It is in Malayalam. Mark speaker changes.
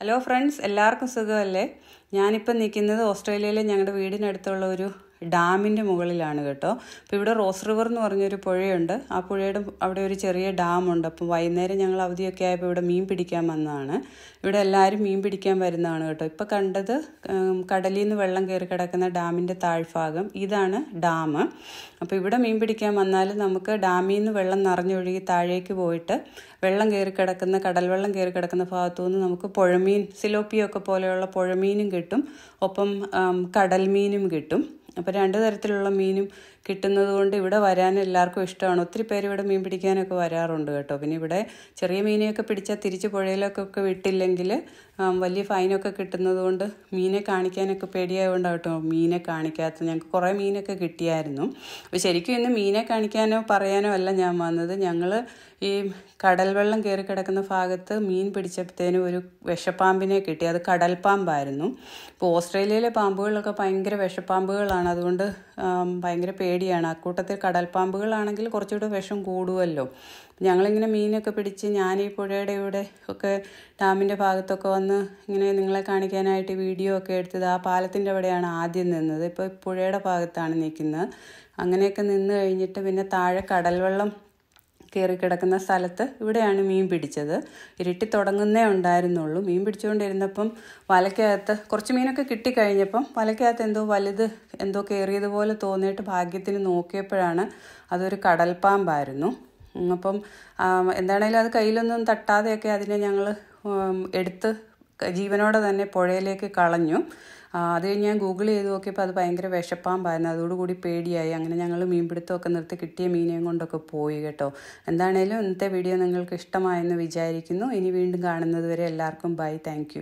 Speaker 1: ഹലോ ഫ്രണ്ട്സ് എല്ലാവർക്കും സുഖമല്ലേ? ഞാനിപ്പോൾ നിൽക്കുന്നത് ഓസ്ട്രേലിയയിലെ ഞങ്ങളുടെ വീടിനടുത്തുള്ള ഒരു ഡാമിന്റെ മുകളിലാണ് കേട്ടോ. അപ്പോൾ ഇവിടെ റോസ് റിവർ എന്ന് പറഞ്ഞൊരു പുഴയുണ്ട്. ആ പുഴയുടെ അവിടെ ഒരു ചെറിയ ഡാമുണ്ട് അപ്പോൾ വൈകുന്നേരം ഞങ്ങൾ അവധിയൊക്കെ ആയപ്പോൾ ഇവിടെ മീൻ പിടിക്കാൻ വന്നതാണ്. ഇവിടെ എല്ലാവരും മീൻ പിടിക്കാൻ വരുന്നതാണ് കേട്ടോ. ഇപ്പോൾ കണ്ടത് കടലിൽ നിന്ന് വെള്ളം കയറി കിടക്കുന്ന ഡാമിന്റെ താഴ്ഭാഗം. ഇതാണ് ഡാം. അപ്പോൾ ഇവിടെ മീൻ പിടിക്കാൻ വന്നാൽ നമുക്ക് ഡാമിൽ നിന്ന് വെള്ളം നിറഞ്ഞൊഴുകി താഴേക്ക് പോയിട്ട് വെള്ളം കയറി കിടക്കുന്ന കടൽ വെള്ളം കയറി കിടക്കുന്ന ഭാഗത്തു നിന്ന് നമുക്ക് പുഴമീൻ സിലോപ്പിയൊക്കെ പോലെയുള്ള പുഴമീനും കിട്ടും. ഒപ്പം കടൽ മീനും കിട്ടും. അപ്പോൾ രണ്ട് തരത്തിലുള്ള മീനും കിട്ടുന്നത് കൊണ്ട് ഇവിടെ വരാൻ എല്ലാവർക്കും ഇഷ്ടമാണ്. ഒത്തിരി പേര് ഇവിടെ മീൻ പിടിക്കാനൊക്കെ വരാറുണ്ട് കേട്ടോ. പിന്നെ ഇവിടെ ചെറിയ മീനെയൊക്കെ പിടിച്ചാൽ തിരിച്ച് പുഴയിലൊക്കെ വിട്ടില്ലെങ്കിൽ വലിയ ഫൈനൊക്കെ കിട്ടുന്നത് കൊണ്ട് മീനെ കാണിക്കാനൊക്കെ പേടിയായതുകൊണ്ടാണ് കേട്ടോ മീനെ കാണിക്കാത്ത ഞങ്ങൾക്ക് കുറേ മീനൊക്കെ കിട്ടിയായിരുന്നു. അപ്പോൾ ശരിക്കും ഇന്ന് മീനെ കാണിക്കാനോ പറയാനോ അല്ല ഞാൻ വന്നത്. ഞങ്ങൾ ഈ കടൽ വെള്ളം കയറി കിടക്കുന്ന ഭാഗത്ത് മീൻ പിടിച്ചപ്പോഴത്തേനും ഒരു വിഷപ്പാമ്പിനെ കിട്ടി. അത് കടൽ പാമ്പായിരുന്നു ഇപ്പോൾ ഓസ്ട്രേലിയയിലെ പാമ്പുകളൊക്കെ ഭയങ്കര വിഷപ്പാമ്പുകളാണ്. അതുകൊണ്ട് ഭയങ്കര പേടിയാണ്. അക്കൂട്ടത്തിൽ കടൽ പാമ്പുകളാണെങ്കിൽ കുറച്ചുകൂടെ വിഷം കൂടുമല്ലോ ഞങ്ങളിങ്ങനെ മീനൊക്കെ പിടിച്ച് ഞാൻ ഈ പുഴയുടെ ഇവിടെ ഒക്കെ ഡാമിന്റെ ഭാഗത്തൊക്കെ വന്ന് ഇങ്ങനെ നിങ്ങളെ കാണിക്കാനായിട്ട് വീഡിയോ ഒക്കെ എടുത്തത് ആ പാലത്തിന്റെ അവിടെയാണ് ആദ്യം നിന്നത്. ഇപ്പോൾ പുഴയുടെ ഭാഗത്താണ് നിൽക്കുന്നത്. അങ്ങനെയൊക്കെ നിന്ന് കഴിഞ്ഞിട്ട് പിന്നെ താഴെ കടൽ വെള്ളം കയറി കിടക്കുന്ന സ്ഥലത്ത് ഇവിടെയാണ് മീൻ പിടിച്ചത്. ഇരുട്ടി തുടങ്ങുന്നേ ഉണ്ടായിരുന്നുള്ളൂ. മീൻ പിടിച്ചുകൊണ്ടിരുന്നപ്പം വലക്കകത്ത് കുറച്ച് മീനൊക്കെ കിട്ടിക്കഴിഞ്ഞപ്പം വലക്കകത്ത് എന്തോ വലുത് എന്തോ കയറിയതുപോലെ തോന്നിയിട്ട് ഭാഗ്യത്തിന് നോക്കിയപ്പോഴാണ് അതൊരു കടൽപ്പാമ്പായിരുന്നു. അപ്പം എന്താണേലും അത് കയ്യിലൊന്നും തട്ടാതെയൊക്കെ അതിനെ ഞങ്ങൾ എടുത്ത് ജീവനോടെ തന്നെ പുഴയിലേക്ക് കളഞ്ഞു. അത് കഴിഞ്ഞ് ഞാൻ ഗൂഗിൾ ചെയ്ത് നോക്കിയപ്പോൾ അത് ഭയങ്കര വിഷപ്പാമ്പായിരുന്നു അതോടുകൂടി പേടിയായി. അങ്ങനെ ഞങ്ങൾ മീൻപിടുത്തമൊക്കെ നിർത്തി കിട്ടിയ മീനെയും കൊണ്ടൊക്കെ പോയി കേട്ടോ. എന്താണേലും ഇന്നത്തെ വീഡിയോ നിങ്ങൾക്ക് ഇഷ്ടമായെന്ന് വിചാരിക്കുന്നു. ഇനി വീണ്ടും കാണുന്നത് വരെ എല്ലാവർക്കും ബൈ. താങ്ക്